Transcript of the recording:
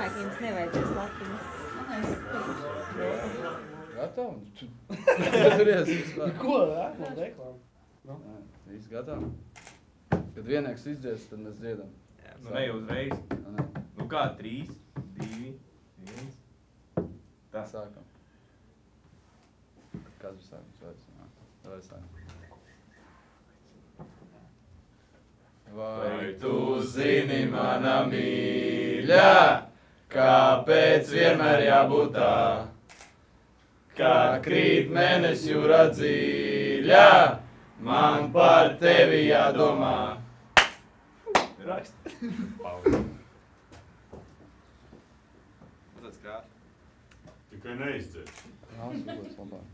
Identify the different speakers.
Speaker 1: vecākiem jums nevajadzēs lapiņas.
Speaker 2: Gatavi? Tu Turies vispār.
Speaker 3: Ko, ē? Man reklāma.
Speaker 2: Nē, Viss gatavi. Kad viennieks izdzies, tad mēs dziedam.
Speaker 4: Jā, Nu, ne uzreiz.
Speaker 2: Nu, nē,
Speaker 4: Nu kā, trīs, divi, viens. Tā.
Speaker 2: Sākam. Kāds ir sākums? Vai es- jā, Vai sākam? Vai tu zini, mana mīļa, kāpēc vienmēr jābūt tā? Kā krīt mēnesis jūra dziļā, man par tevi jādomā.
Speaker 4: Rakst.
Speaker 5: Tikai neizdzēs.
Speaker 2: Nāc, lūdzu, labāk.